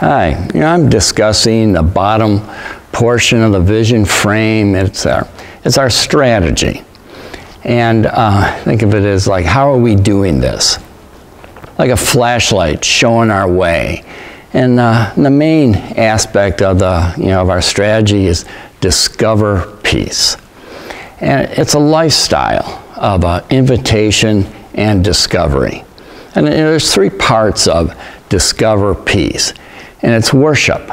Hi, you know, I'm discussing the bottom portion of the vision frame. It's our, it's our strategy. And uh, think of it as like, how are we doing this? Like a flashlight showing our way. And uh, the main aspect of the, you know, of our strategy is discover peace. And it's a lifestyle of uh, invitation and discovery. And there's three parts of discover peace. And it's worship.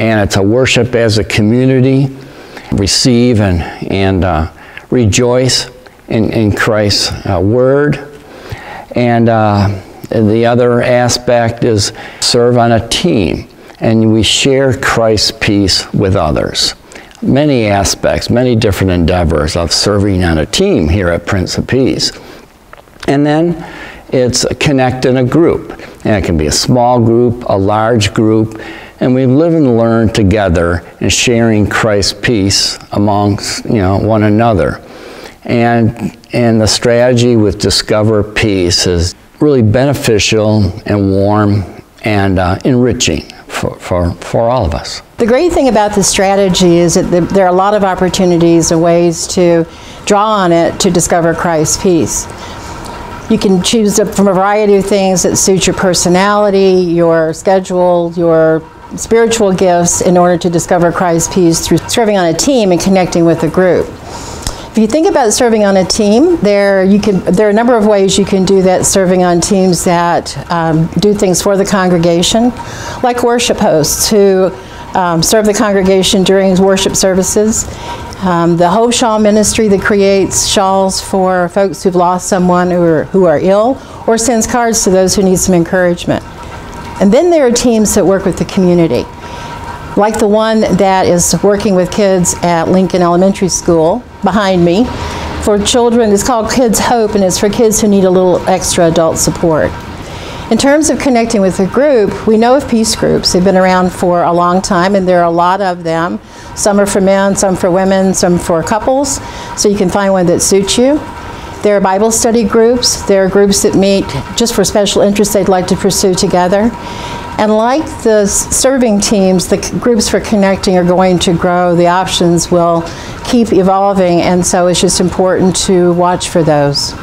And it's a worship as a community, receive and, and uh, rejoice in, in Christ's uh, word. And uh, the other aspect is serve on a team. And we share Christ's peace with others many aspects, many different endeavors of serving on a team here at Prince of Peace. And then it's connect in a group. And it can be a small group, a large group, and we live and learn together and sharing Christ's peace amongst you know, one another. And, and the strategy with Discover Peace is really beneficial and warm and uh, enriching for, for, for all of us. The great thing about the strategy is that there are a lot of opportunities and ways to draw on it to discover Christ's peace. You can choose from a variety of things that suit your personality, your schedule, your spiritual gifts in order to discover Christ's peace through serving on a team and connecting with a group. If you think about serving on a team, there you can there are a number of ways you can do that. Serving on teams that um, do things for the congregation, like worship hosts who um, serve the congregation during worship services. Um, the Hope Shawl Ministry that creates shawls for folks who've lost someone are, who are ill, or sends cards to those who need some encouragement. And then there are teams that work with the community like the one that is working with kids at Lincoln Elementary School behind me for children. It's called Kids Hope and it's for kids who need a little extra adult support. In terms of connecting with a group, we know of peace groups. They've been around for a long time and there are a lot of them. Some are for men, some for women, some for couples. So you can find one that suits you. There are Bible study groups. There are groups that meet just for special interests they'd like to pursue together. And like the serving teams, the groups for connecting are going to grow. The options will keep evolving, and so it's just important to watch for those.